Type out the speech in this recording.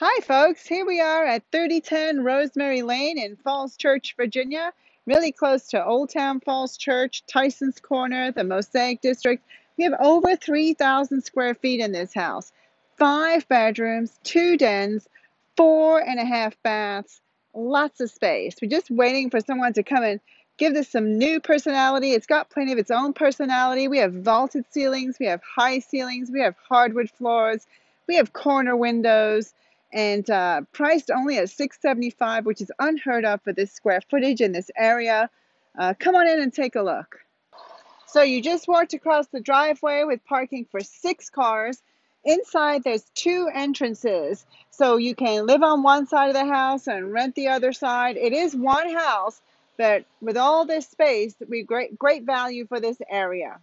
Hi, folks. Here we are at 3010 Rosemary Lane in Falls Church, Virginia, really close to Old Town Falls Church, Tyson's Corner, the Mosaic District. We have over 3,000 square feet in this house, five bedrooms, two dens, four and a half baths, lots of space. We're just waiting for someone to come and give this some new personality. It's got plenty of its own personality. We have vaulted ceilings, we have high ceilings, we have hardwood floors, we have corner windows and uh, priced only at 675 which is unheard of for this square footage in this area. Uh, come on in and take a look. So you just walked across the driveway with parking for six cars. Inside there's two entrances. So you can live on one side of the house and rent the other side. It is one house but with all this space we great great value for this area